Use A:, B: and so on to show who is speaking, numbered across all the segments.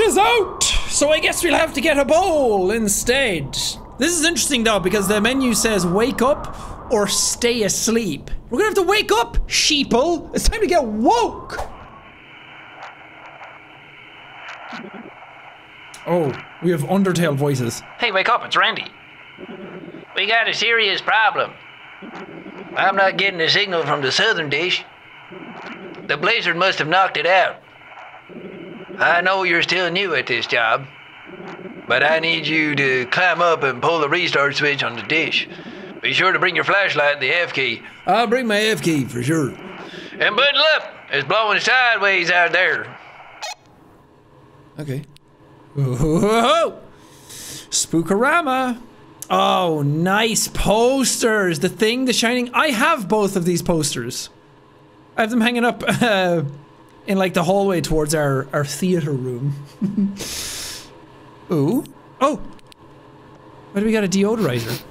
A: is out, so I guess we'll have to get a bowl instead. This is interesting though because the menu says wake up or stay asleep. We're gonna have to wake up, sheeple. It's time to get woke. Oh, we have Undertale voices.
B: Hey, wake up, it's Randy. We got a serious problem. I'm not getting a signal from the southern dish. The blizzard must have knocked it out. I know you're still new at this job, but I need you to climb up and pull the restart switch on the dish. Be sure to bring your flashlight and the F key.
A: I'll bring my F key for sure.
B: And bundle up. It's blowing sideways out there.
A: Okay. Whoa! Spookorama. Oh, nice posters. The Thing, The Shining. I have both of these posters. I have them hanging up uh, in like the hallway towards our, our theater room. Ooh. Oh. Why do we got a deodorizer?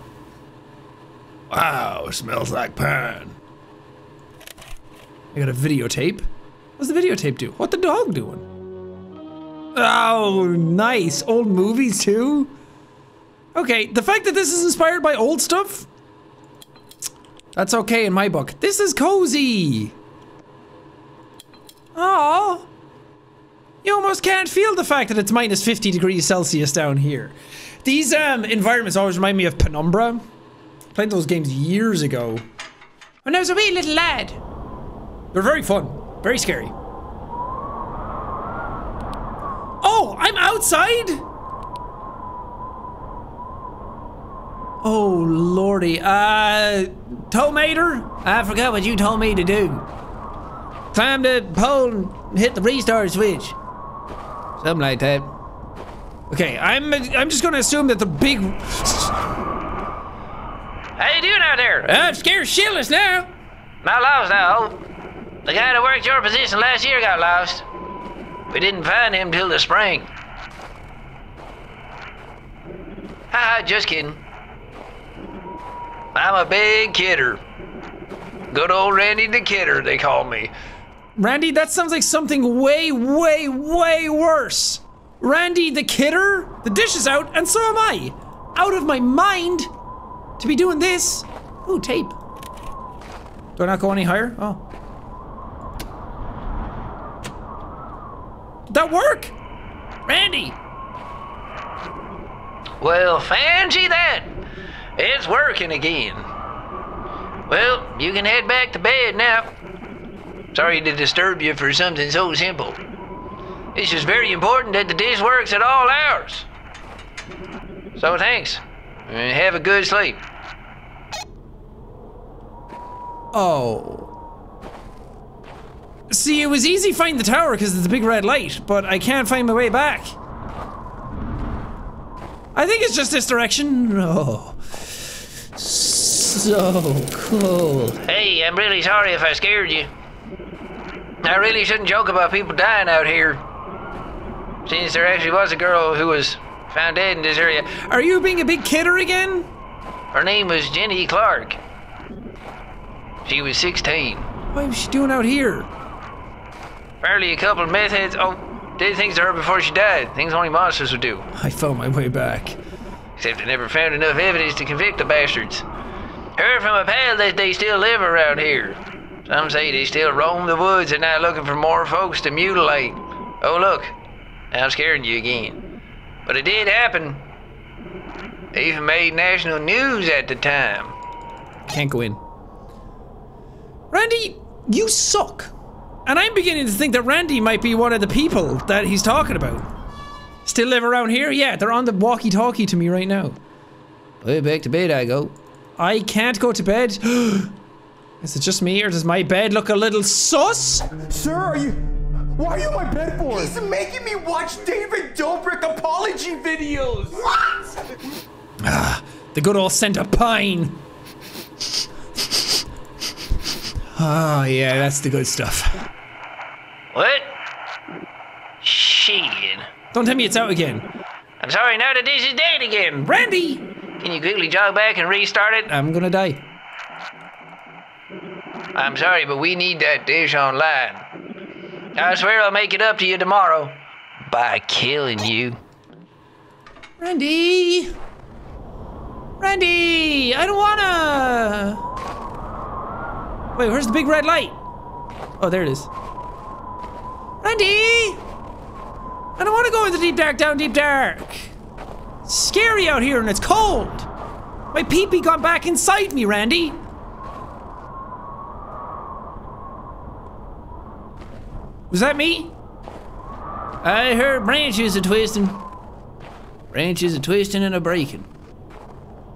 A: Wow, smells like pan. I got a videotape. What's the videotape do? What the dog doing? Oh, nice. Old movies too? Okay, the fact that this is inspired by old stuff, that's okay in my book. This is cozy. Oh, you almost can't feel the fact that it's minus 50 degrees Celsius down here. These um, environments always remind me of Penumbra. Played those games years ago. When I was a wee little lad. They're very fun, very scary. Oh, I'm outside? Oh, lordy. Uh, Tomater? I forgot what you told me to do. Climb the pole and hit the restart switch. Something like that. Okay, I'm I'm just gonna assume that the big.
B: How you doing out there?
A: Ah, I'm scared shitless now.
B: Not lost now. The guy that worked your position last year got lost. We didn't find him till the spring. Haha, just kidding. I'm a big kidder. Good old Randy the Kidder, they call me.
A: Randy, that sounds like something way, way, way worse. Randy the Kidder? The dish is out, and so am I. Out of my mind to be doing this. Ooh, tape. Do I not go any higher? Oh. Did that work? Randy!
B: Well, fancy that. It's working again. Well, you can head back to bed now. Sorry to disturb you for something so simple. It's just very important that the dish works at all hours. So thanks. And have a good sleep.
A: Oh. See, it was easy finding the tower because it's a big red light, but I can't find my way back. I think it's just this direction. Oh. So cool.
B: Hey, I'm really sorry if I scared you. I really shouldn't joke about people dying out here. Since there actually was a girl who was found dead in this area.
A: Are you being a big kidder again?
B: Her name was Jenny Clark. She was 16.
A: What was she doing out here?
B: Apparently a couple of meth heads oh, did things to her before she died. Things only monsters would do.
A: I found my way back.
B: Except they never found enough evidence to convict the bastards. Heard from a pal that they still live around here. Some say they still roam the woods and night looking for more folks to mutilate. Oh look, I'm scaring you again. But it did happen. They even made national news at the time.
A: Can't go in. Randy, you suck. And I'm beginning to think that Randy might be one of the people that he's talking about. Still live around here? Yeah, they're on the walkie talkie to me right now.
B: Well, back to bed I go.
A: I can't go to bed. Is it just me or does my bed look a little sus?
C: Sir, are you. Why are you in my bed for?
D: He's making me watch David Dobrik apology videos.
A: What? Ah, the good old scent of pine. Oh, yeah, that's the good stuff.
B: What? Shit.
A: Don't tell me it's out again.
B: I'm sorry, now the dish is dead again.
A: Randy!
B: Can you quickly jog back and restart it?
A: I'm gonna die.
B: I'm sorry, but we need that dish online. I swear I'll make it up to you tomorrow. by killing you.
A: Randy! Randy! I don't wanna! Wait, where's the big red light? Oh, there it is. Randy! I don't wanna go in the deep dark, down deep dark. It's scary out here and it's cold. My peepee got back inside me, Randy. Was that me? I heard branches a twisting. Branches a twisting and a breaking.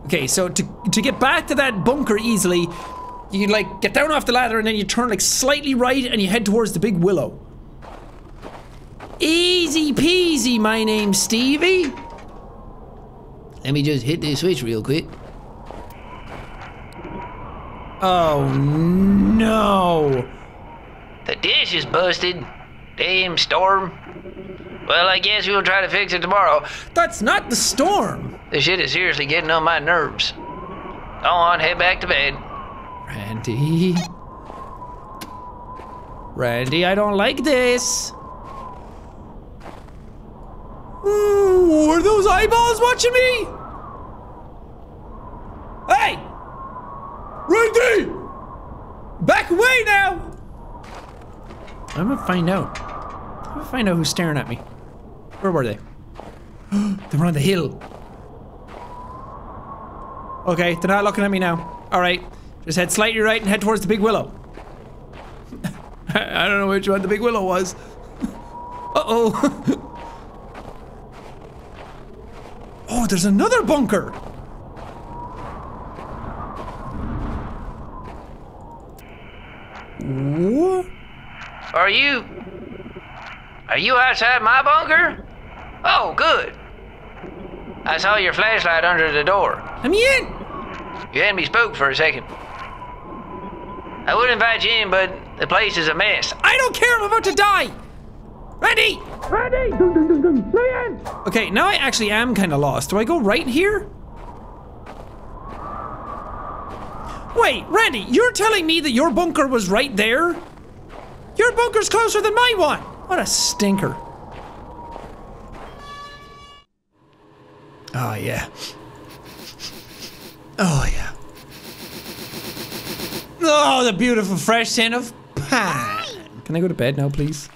A: Okay, so to to get back to that bunker easily, you like get down off the ladder and then you turn like slightly right and you head towards the big willow. Easy peasy, my name's Stevie. Let me just hit this switch real quick. Oh no.
B: The dish is busted. Damn storm. Well, I guess we'll try to fix it tomorrow.
A: That's not the storm.
B: This shit is seriously getting on my nerves. Go on, head back to bed.
A: Randy. Randy, I don't like this. Ooh, are those eyeballs watching me? Hey! Randy! Back away now! I'm gonna find out. I'm gonna find out who's staring at me. Where were they? they were on the hill. Okay, they're not looking at me now. Alright. Just head slightly right and head towards the big willow. I don't know which one the big willow was. Uh-oh. oh, there's another bunker. What?
B: Are you. Are you outside my bunker? Oh, good. I saw your flashlight under the door.
A: Let me in.
B: You had me spooked for a second. I would invite you in, but the place is a mess.
A: I don't care. I'm about to die. Randy. Randy. Dun, dun, dun, dun. Let me in. Okay, now I actually am kind of lost. Do I go right here? Wait, Randy, you're telling me that your bunker was right there? Your bunker's closer than my one. What a stinker. Oh, yeah. Oh, yeah. Oh, the beautiful fresh scent of pine. Can I go to bed now, please?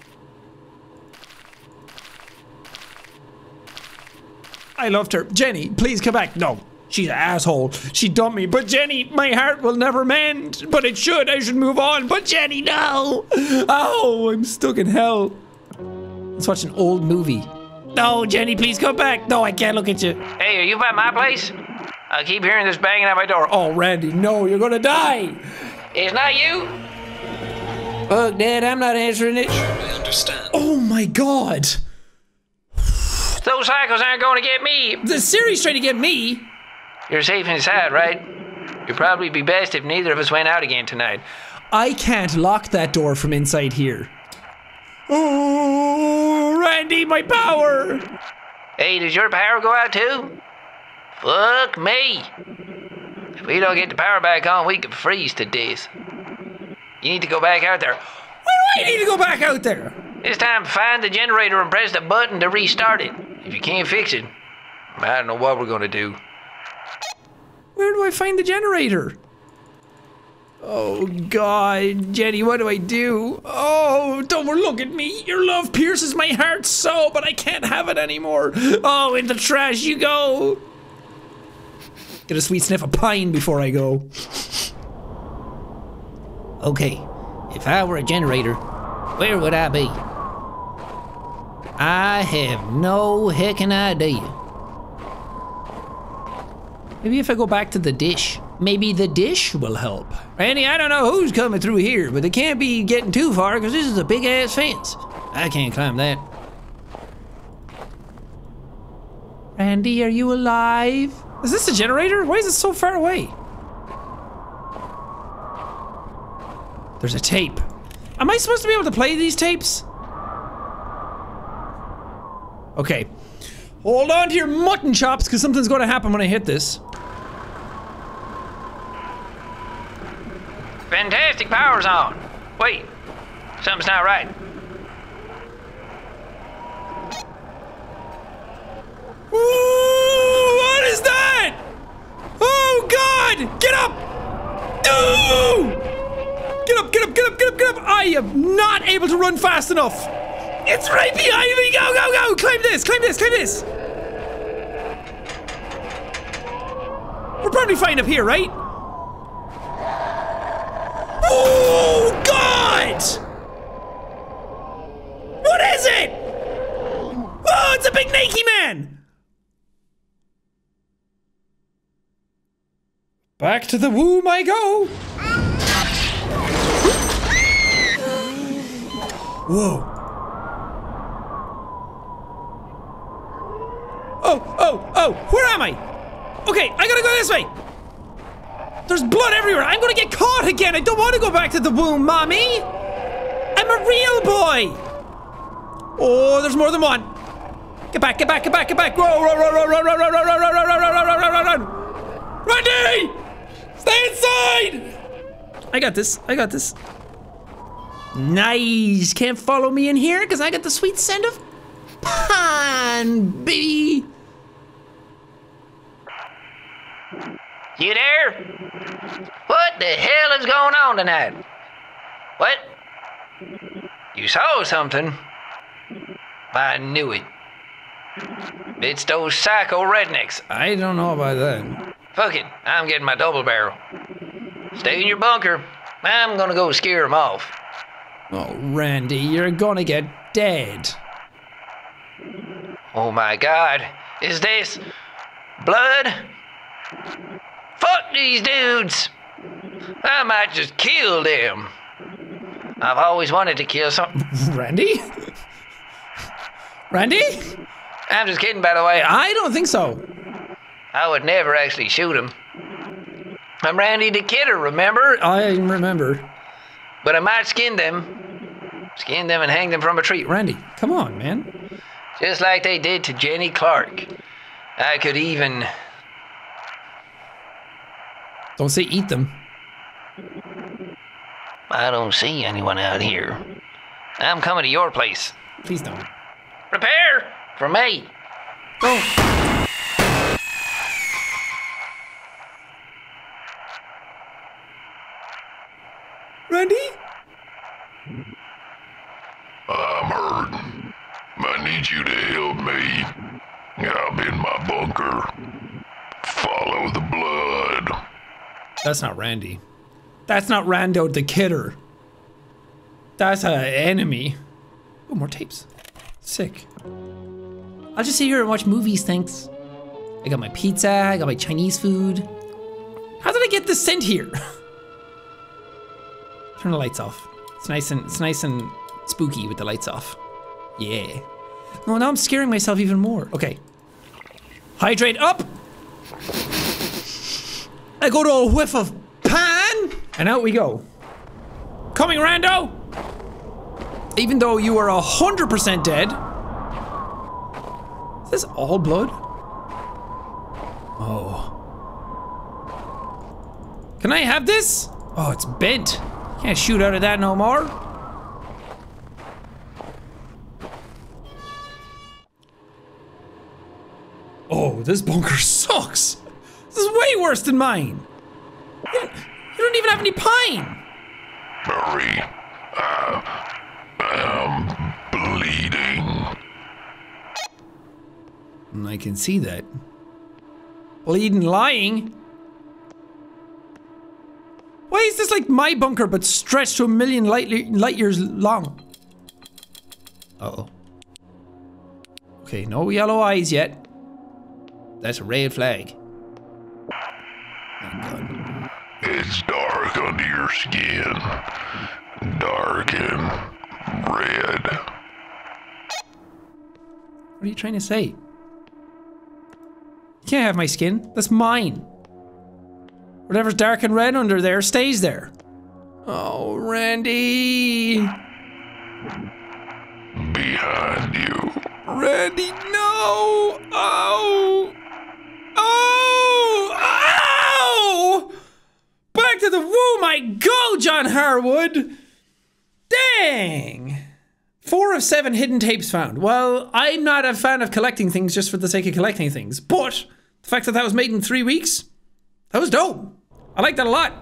A: I loved her. Jenny, please come back. No, she's an asshole. She dumped me. But Jenny, my heart will never mend. But it should. I should move on. But Jenny, no. Oh, I'm stuck in hell. Let's watch an old movie. No, Jenny, please come back. No, I can't look at you.
B: Hey, are you by my place? I keep hearing this banging at my door. Oh,
A: Oh, Randy, no, you're gonna die.
B: it's not you?
A: Fuck, Dad, I'm not answering it.
E: I understand.
A: Oh my god.
B: Those cycles aren't going to get me.
A: The series trying to get me.
B: You're safe inside, right? It'd probably be best if neither of us went out again tonight.
A: I can't lock that door from inside here. Oh, Randy, my power!
B: Hey, does your power go out too? Fuck me. If we don't get the power back on, we could freeze to death. You need to go back out there.
A: Why do I need to go back out there?
B: This time, find the generator and press the button to restart it. If you can't fix it, I don't know what we're gonna do.
A: Where do I find the generator? Oh God, Jenny, what do I do? Oh, don't look at me. Your love pierces my heart so, but I can't have it anymore. Oh, in the trash you go. Get a sweet sniff of pine before I go. Okay, if I were a generator, where would I be? I have no heckin' idea. Maybe if I go back to the dish, maybe the dish will help. Randy, I don't know who's coming through here, but they can't be getting too far because this is a big ass fence. I can't climb that. Randy, are you alive? Is this a generator? Why is it so far away? There's a tape. Am I supposed to be able to play these tapes? Okay. Hold on to your mutton chops because something's going to happen when I hit this.
B: Fantastic power's on. Wait, something's not right.
A: Ooh, what is that? Oh God! Get up! Ooh! Get up! Get up! Get up! Get up! Get up! I am not able to run fast enough. It's right behind me! Go! Go! Go! Climb this! Climb this! Climb this! We're probably fine up here, right? Oh God! What is it? Oh, it's a big naked man! Back to the womb I go! Whoa. Oh, oh, oh, where am I? Okay, I gotta go this way! There's blood everywhere! I'm gonna get caught again! I don't want to go back to the womb, mommy! I'm a real boy! Oh, there's more than one! Get back, get back, get back, get back! Run, run, run, run, run, run, run, run, run, run, run, run, run, run, run! Randy! Stay inside! I got this, I got this. Nice! Can't follow me in here because I got the sweet scent of pine, baby!
B: You there? What the hell is going on tonight? What? You saw something? I knew it. It's those psycho rednecks.
A: I don't know about that.
B: Fuck it, I'm getting my double barrel. Stay in your bunker. I'm gonna go scare them off.
A: Oh, Randy, you're gonna get dead.
B: Oh my god, is this blood? Fuck these dudes! I might just kill them. I've always wanted to kill some.
A: Randy? Randy?
B: I'm just kidding, by the way.
A: I don't think so.
B: I would never actually shoot him. I'm Randy the Kidder, remember?
A: I remember.
B: But I might skin them. Skin them and hang them from a tree.
A: Randy, come on, man.
B: Just like they did to Jenny Clark. I could even.
A: Don't say eat them.
B: I don't see anyone out here. I'm coming to your place.
A: Please don't.
B: Prepare for me.
A: Don't. Randy?
E: I'm hurting. I need you to help me. I'm in my bunker. Follow the blood.
A: That's not Randy. That's not Rando the Kidder. That's an enemy. Oh, more tapes. Sick. I'll just sit here and watch movies, thanks. I got my pizza, I got my Chinese food. How did I get this scent here? Turn the lights off. It's nice and it's nice and spooky with the lights off. Yeah. No, now I'm scaring myself even more. Okay. Hydrate up. I go to a whiff of pan, and out we go. Coming, Rando! Even though you are a hundred percent dead. Is this all blood? Oh. Can I have this? Oh, it's bent. Can't shoot out of that no more. Oh, this bunker sucks. Way worse than mine. You don't, you don't even have any pine.
E: Hurry. I am bleeding.
A: I can see that. Bleeding lying. Why is this like my bunker but stretched to a million light, light years long? Uh oh. Okay, no yellow eyes yet. That's a red flag. Thank God.
E: It's dark under your skin. Dark and red.
A: What are you trying to say? You can't have my skin. That's mine. Whatever's dark and red under there stays there. Oh, Randy.
E: Behind you.
A: Randy, no! Oh! Oh! Ow! Back to the womb I John Harwood! Dang! Four of seven hidden tapes found. Well, I'm not a fan of collecting things just for the sake of collecting things, but the fact that that was made in three weeks, that was dope. I like that a lot.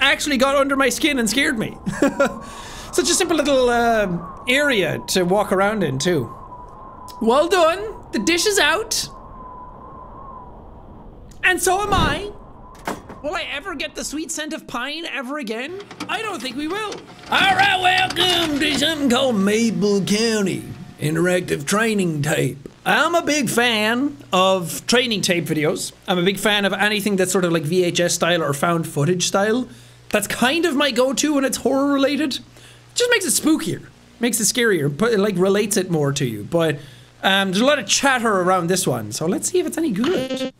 A: Actually got under my skin and scared me. Such a simple little uh, area to walk around in, too. Well done. The dish is out. And so am I. Will I ever get the sweet scent of pine ever again? I don't think we will. All right, welcome to something called Maple County Interactive Training Tape. I'm a big fan of training tape videos. I'm a big fan of anything that's sort of like VHS style or found footage style. That's kind of my go-to when it's horror related. It just makes it spookier, makes it scarier, but it like relates it more to you. But um, there's a lot of chatter around this one, so let's see if it's any good.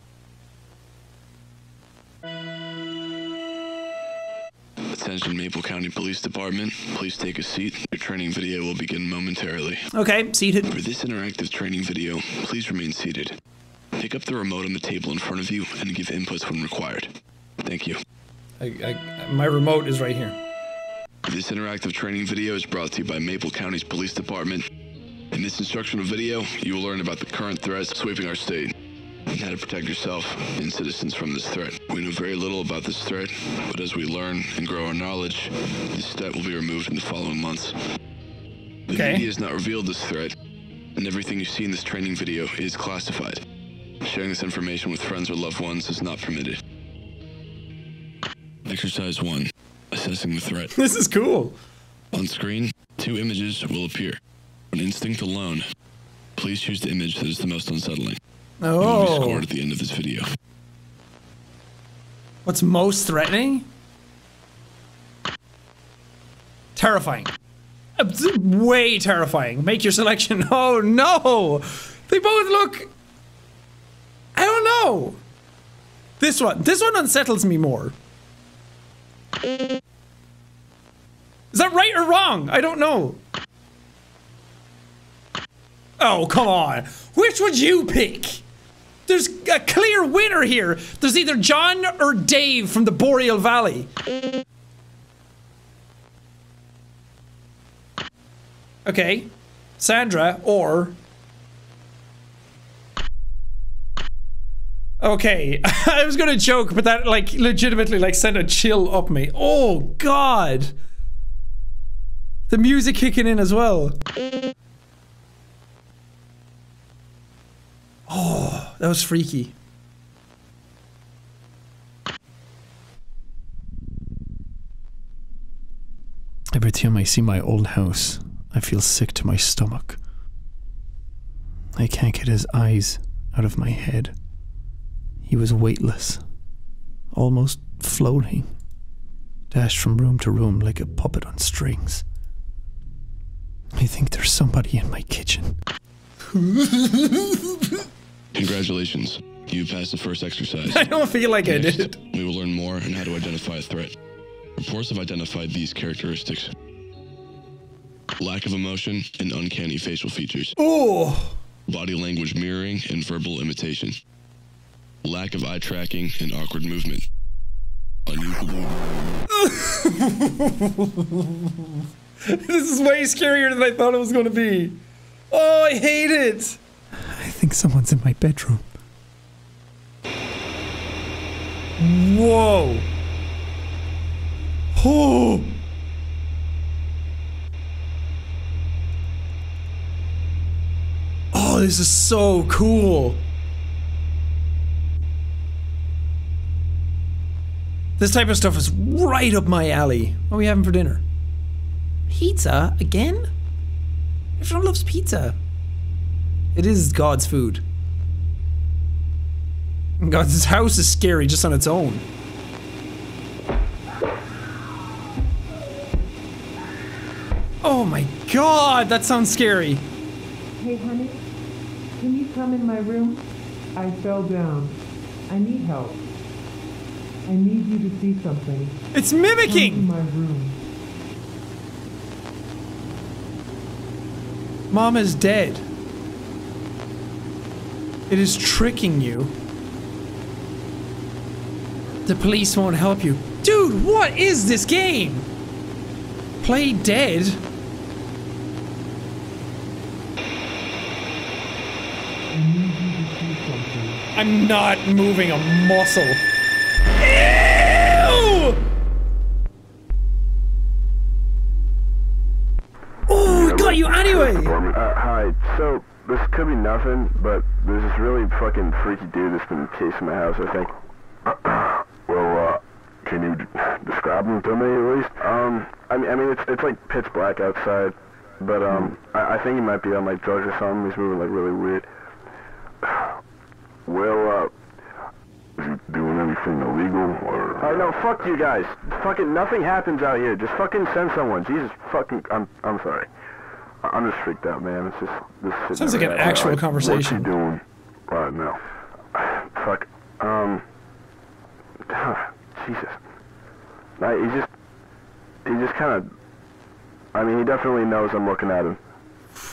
F: Attention Maple County Police Department. Please take a seat. Your training video will begin momentarily.
A: Okay, seated.
F: For this interactive training video, please remain seated. Pick up the remote on the table in front of you and give inputs when required. Thank you.
A: I, I, my remote is right here.
F: This interactive training video is brought to you by Maple County's Police Department. In this instructional video, you will learn about the current threats sweeping our state and how to protect yourself and citizens from this threat. We know very little about this threat, but as we learn and grow our knowledge, this threat will be removed in the following months. The
A: Okay.
F: media has not revealed this threat, and everything you see in this training video is classified. Sharing this information with friends or loved ones is not permitted. Exercise 1. Assessing the threat.
A: This is cool.
F: On screen, two images will appear. On instinct alone, please choose the image that is the most unsettling. It will be
A: Oh,
F: scored at the end of this video.
A: what's most threatening? Terrifying. Uh, Way terrifying. Make your selection. Oh no! They both look. I don't know. This one. This one unsettles me more. Is that right or wrong? I don't know. Oh, come on. Which would you pick? There's a clear winner here. There's either John or Dave from the Boreal Valley. Okay. Sandra or. Okay. I was gonna joke, but that, like, legitimately, like, sent a chill up me. Oh, God. The music kicking in as well. Oh, that was freaky. Every time I see my old house, I feel sick to my stomach. I can't get his eyes out of my head. He was weightless, almost floating, dashed from room to room like a puppet on strings. I think there's somebody in my kitchen.
F: Congratulations. You passed the first exercise.
A: I don't feel like I did.
F: we will learn more on how to identify a threat. Reports have identified these characteristics. Lack of emotion and uncanny facial features.
A: Oh,
F: Body language mirroring and verbal imitation. Lack of eye tracking and awkward movement. Unusual.
A: this is way scarier than I thought it was going to be. Oh, I hate it. I think someone's in my bedroom. Whoa. Oh. Oh, this is so cool. This type of stuff is right up my alley. What are we having for dinner? Pizza? Again? Everyone loves pizza. It is God's food. God's house is scary just on its own. Oh my god, that sounds scary.
G: Hey, honey, can you come in my room? I fell down. I need help. I need you to see something.
A: It's mimicking!
G: my room.
A: Mom is dead. It is tricking you. The police won't help you. Dude, what is this game? Play dead? I'm not moving a muscle. Ew! Oh, we got you anyway!
H: Uh, hi, so this could be nothing, but there's this really fucking freaky dude that's been casing my house, I think. well, uh, can you describe him to me at least? Um, I mean, I mean, it's it's like pitch black outside, but um, I, I think he might be on like drugs or something. He's moving like really weird. Well, uh, is he doing anything illegal or? Oh no, fuck you guys. Fucking nothing happens out here. Just fucking send someone. Jesus fucking. I'm I'm sorry. I'm just freaked out, man. It's just this.
A: Sounds like an actual
H: What's he
A: conversation.
H: doing right now? Fuck. Um. Jesus. Like, he just. He just kind of. I mean, he definitely knows I'm looking at him,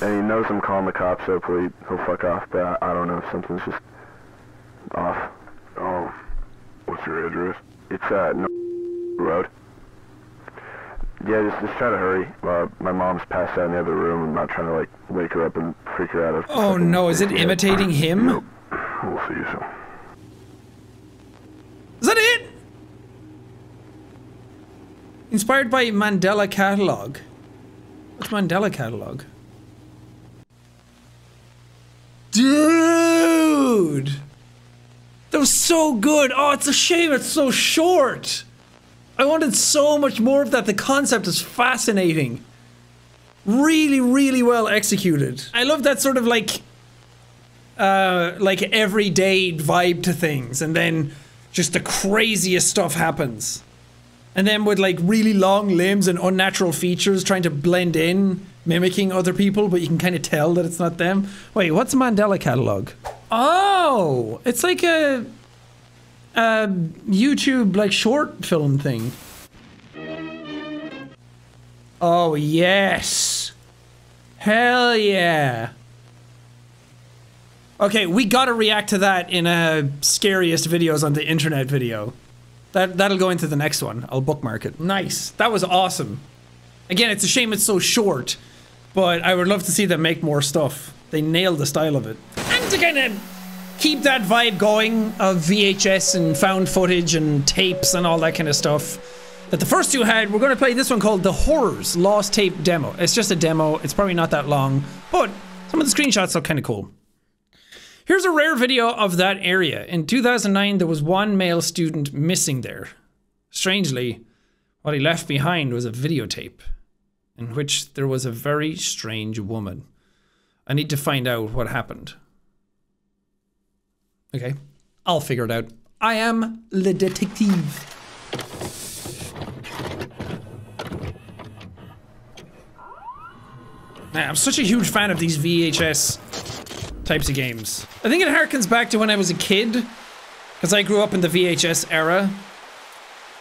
H: and he knows I'm calling the cops. So hopefully he'll fuck off. But I, I don't know something's just off. Oh. What's your address? It's uh no road. Yeah, just just try to hurry. Uh, my mom's passed out in the other room. I'm not trying to like wake her up and freak her out.
A: Oh no, is it imitating him?
H: We'll see you soon.
A: Is that it? Inspired by Mandela Catalogue. What's Mandela Catalogue? Dude! That was so good. Oh, it's a shame it's so short. I wanted so much more of that. The concept is fascinating. Really, really well executed. I love that sort of like uh, like everyday vibe to things, and then just the craziest stuff happens. And then with like really long limbs and unnatural features trying to blend in, mimicking other people, but you can kind of tell that it's not them. Wait, what's Mandela catalogue? Oh, it's like a, a YouTube like short film thing. Oh yes, hell yeah. Okay, we gotta react to that in a scariest videos on the internet video. That that'll go into the next one. I'll bookmark it. Nice. That was awesome. Again, it's a shame it's so short, but I would love to see them make more stuff. They nailed the style of it. And of keep that vibe going of VHS and found footage and tapes and all that kind of stuff that the first two had, we're going to play this one called The Horrors Lost Tape Demo. It's just a demo. It's probably not that long, but some of the screenshots look kind of cool. Here's a rare video of that area. In 2009, there was one male student missing there. Strangely, what he left behind was a videotape in which there was a very strange woman. I need to find out what happened. Okay, I'll figure it out. I am le detective. Man, I'm such a huge fan of these VHS types of games. I think it harkens back to when I was a kid, because I grew up in the VHS era.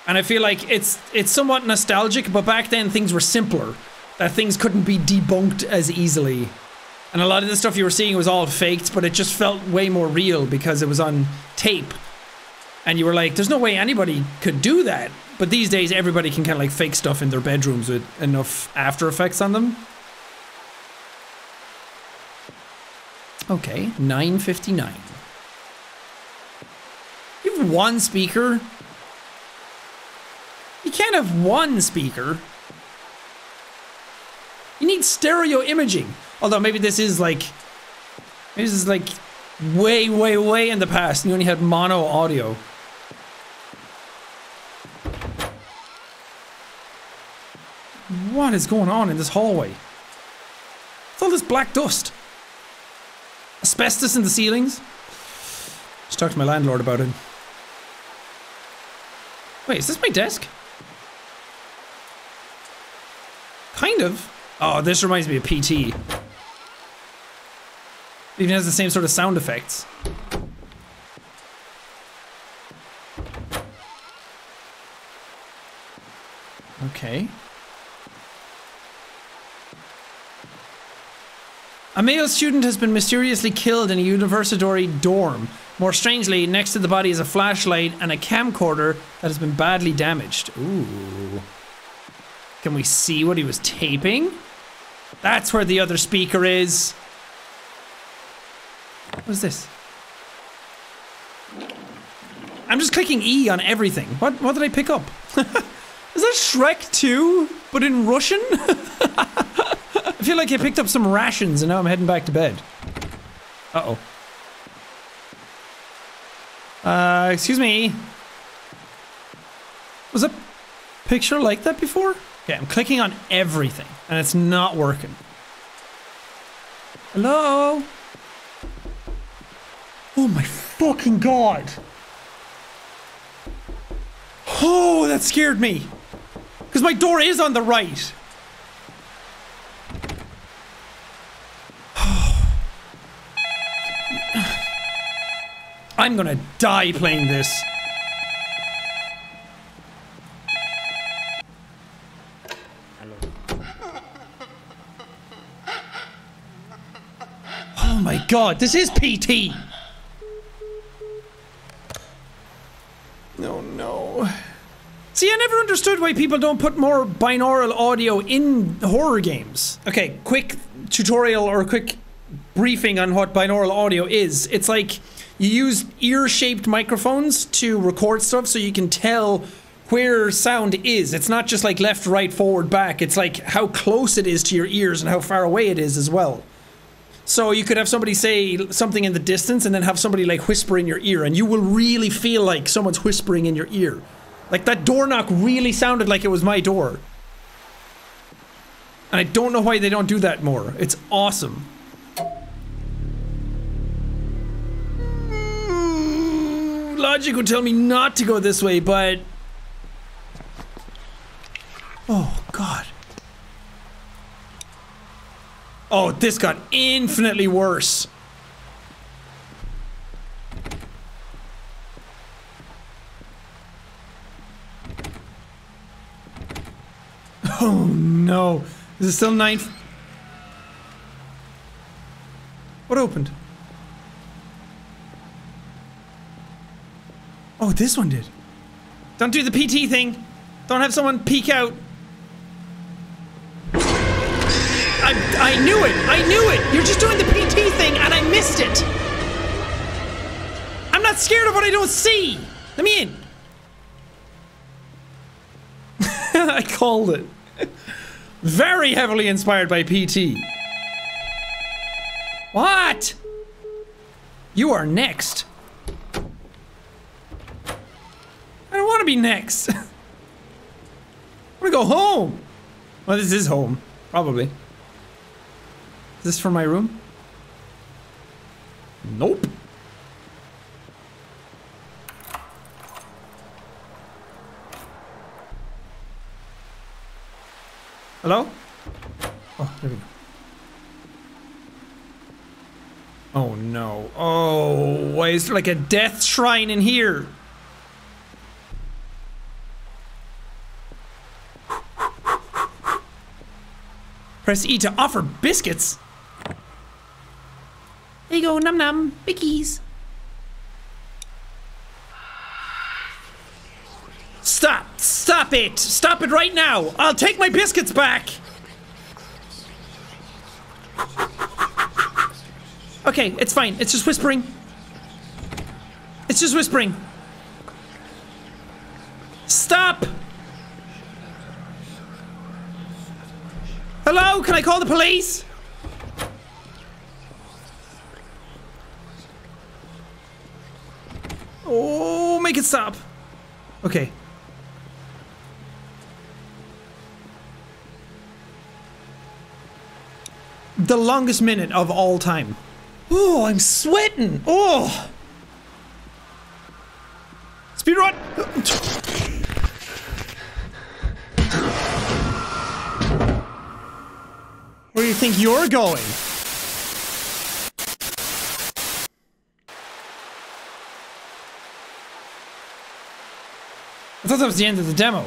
A: And I feel like it's it's somewhat nostalgic, but back then things were simpler. That things couldn't be debunked as easily. And a lot of the stuff you were seeing was all faked, but it just felt way more real because it was on tape. And you were like, there's no way anybody could do that. But these days, everybody can kind of like fake stuff in their bedrooms with enough After Effects on them. Okay, 959. You have one speaker? You can't have one speaker. You need stereo imaging. Although maybe this is like, this is like way, way, way in the past and you only had mono audio. What is going on in this hallway? It's all this black dust. Asbestos in the ceilings? Just talk to my landlord about it. Wait, is this my desk? Kind of. Oh, this reminds me of PT. It even has the same sort of sound effects. Okay. A male student has been mysteriously killed in a university dorm. More strangely, next to the body is a flashlight and a camcorder that has been badly damaged. Ooh. Can we see what he was taping? That's where the other speaker is. What is this? I'm just clicking E on everything. What what did I pick up? Is that Shrek 2, but in Russian? I feel like I picked up some rations and now I'm heading back to bed. Uh-oh. Uh, excuse me. Was a picture like that before? Okay, I'm clicking on everything and it's not working. Hello? Oh my fucking god. Oh, that scared me. Because my door is on the right. I'm gonna die playing this. Hello. Oh my god, this is PT! No, no. See, I understood why people don't put more binaural audio in horror games. Okay, quick tutorial or quick briefing on what binaural audio is. It's like you use ear-shaped microphones to record stuff so you can tell where sound is. It's not just like left, right, forward, back. It's like how close it is to your ears and how far away it is as well. So you could have somebody say something in the distance and then have somebody like whisper in your ear and you will really feel like someone's whispering in your ear. Like that door knock really sounded like it was my door. And I don't know why they don't do that more. It's awesome. Logic would tell me not to go this way, but... Oh, God. Oh, this got infinitely worse. Oh no. Is it still ninth? What opened? Oh, this one did. Don't do the PT thing. Don't have someone peek out. I, I knew it! I knew it! You're just doing the PT thing and I missed it! I'm not scared of what I don't see! Let me in! I called it. Very heavily inspired by PT. What? You are next. I don't want to be next. I want to go home. Well, this is home. Probably. Is this for my room? Nope. Hello? Oh, there we go. Oh no. Oh, why is there like a death shrine in here? Press E to offer biscuits. There you go, num num, bickies. Stop! Stop it! Stop it right now! I'll take my biscuits back! Okay, it's fine. It's just whispering. It's just whispering. Stop! Hello? Can I call the police? Oh, make it stop. Okay. The longest minute of all time. Oh, I'm sweating. Oh. Speed run. Where do you think you're going? I thought that was the end of the demo.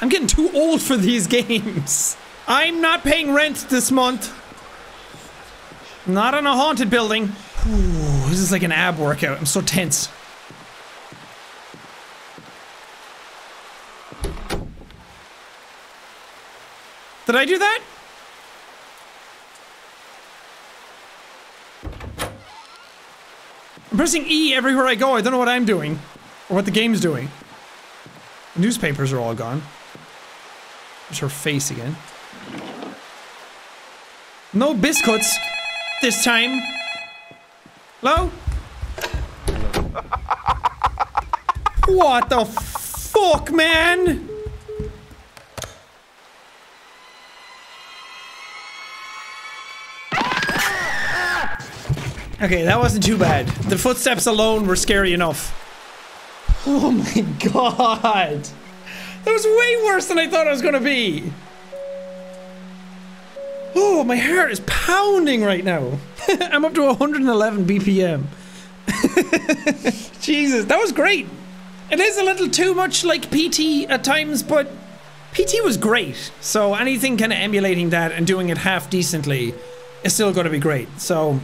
A: I'm getting too old for these games. I'm not paying rent this month. Not in a haunted building. Ooh, this is like an ab workout. I'm so tense. Did I do that? pressing E everywhere I go. I don't know what I'm doing. Or what the game's doing. Newspapers are all gone. There's her face again. No biscuits this time. Hello? what the fuck, man? Okay, that wasn't too bad. The footsteps alone were scary enough. Oh my god! That was way worse than I thought it was gonna be! Oh, my heart is pounding right now. I'm up to 111 BPM. Jesus, that was great. It is a little too much like PT at times, but PT was great. So anything kind of emulating that and doing it half decently is still going to be great. So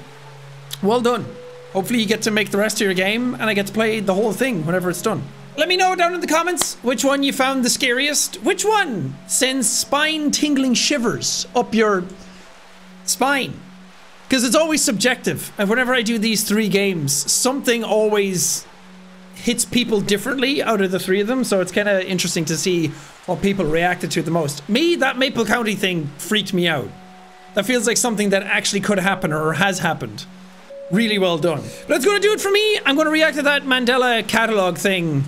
A: well done. Hopefully you get to make the rest of your game and I get to play the whole thing whenever it's done. Let me know down in the comments which one you found the scariest. Which one sends spine tingling shivers up your spine? Because it's always subjective. And whenever I do these three games, something always hits people differently out of the three of them. So it's kind of interesting to see what people reacted to the most. Me, that Maple County thing freaked me out. That feels like something that actually could happen or has happened. Really well done. But that's going to do it for me. I'm going to react to that Mandela catalogue thing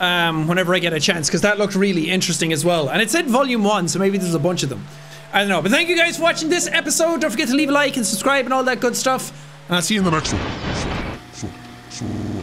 A: um, whenever I get a chance because that looked really interesting as well. And it said volume one, so maybe there's a bunch of them. I don't know. But thank you guys for watching this episode. Don't forget to leave a like and subscribe and all that good stuff.
I: And I'll see you in the next one.